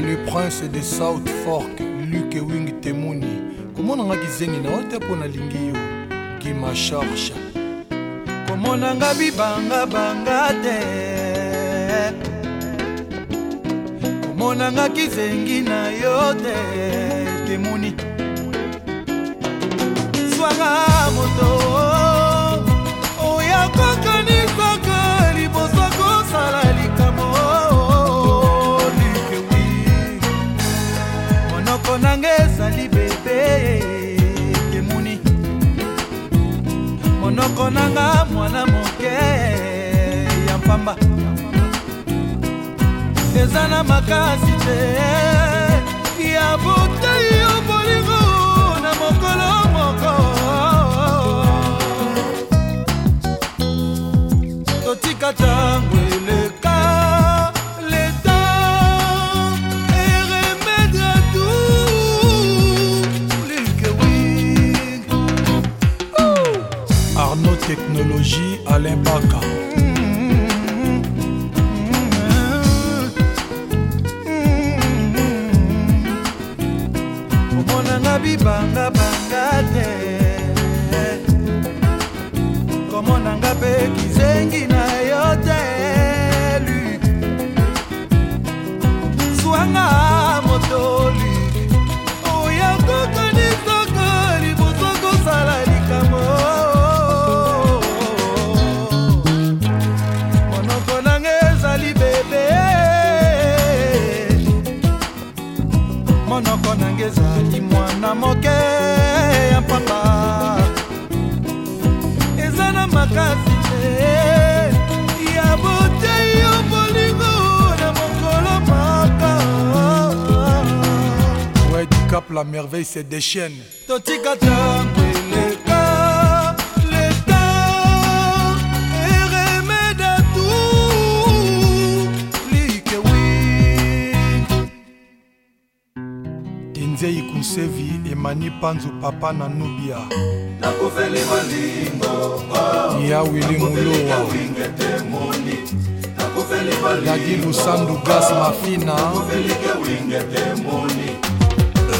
le prince de south fork luke wing temoni komonangaki zengi na yo te mpo nalingi yo gima george komonanga bibangabanga te komonanga kizengi na yo te temoni eloko nanga ezali bebe temuni monoko nanga mwana moke ya mpamba eza na makasi te ya butei yo bolingo na mokolo moko technologie à Baka. monoko nanga ezali mwana moke ya pamba eza na makasi te ya botei yo bolingo na mokolo maka ouais, du cap la merveille se déchaîne totika tango musevi emani panzu papa na nubia ya wili mulowa dadi lusandu gas mafina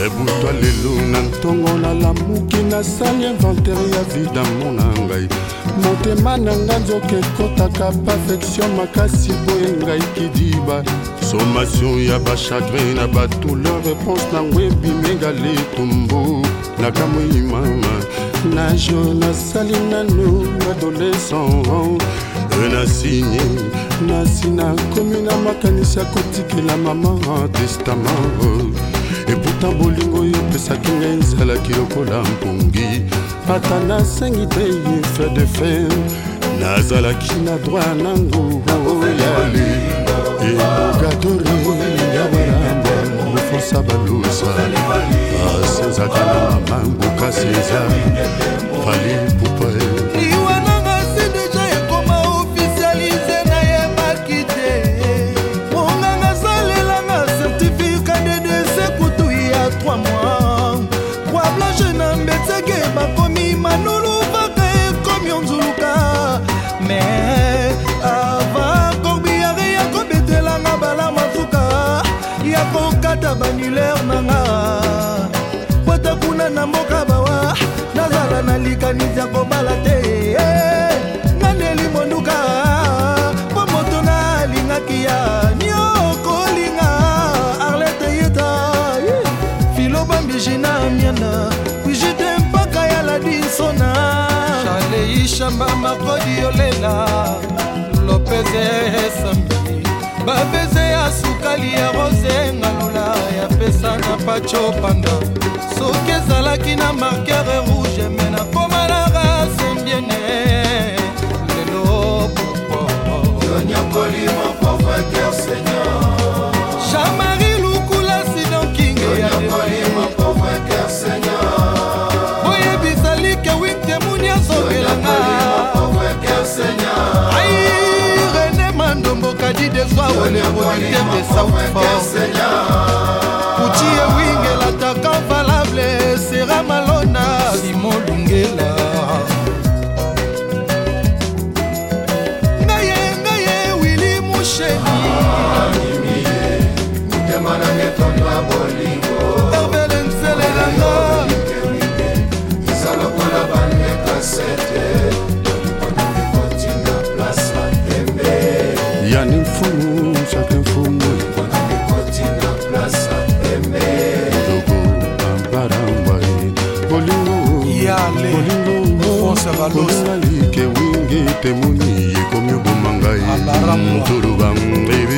ebutwa lelo na ntongo nalamuki nasali inventaire ya vida mona ngai motema na nga nzoka ekotaka perfection makasi boye ngai kidiba somation ya bachagrin na badouleur réponse nango ebimenga litumbu nakamwimama na jo nasali nano adolescent enasini nasi nakomi na makanisi ya kotikela mama testament eputa bolingo oyo opesaki ngai ezalaki lokola mpungi ata nasengi te yefa de fer nazalaki na droit nango oyale elogadore ya baramba mofosa balusa nakokata banilere nanga kwata kuna na mboka bawa nazala na likanisi ya kobala te eh, naneli monduka mpo moto nalingaki ya niokolinga arlete yeta eh, filobambijina miana brigite mpaka ya ladinsona chaleishamba makodi yolela lopez esambi babez ya sukali ya rose ngalula yapesa na pacho panda soki ezalaki na marker rouge me nakoma na rasembiene lelo popo boniteme saufapuci ewingela takan valable sera malona simolungela ngaye ngaye wili musheni motema na ngetondo ya bolingo ebele nzelelanga ezalokwana banekasete yani mfumu kolinga like wingi temoni ekomi oboma ngai toloba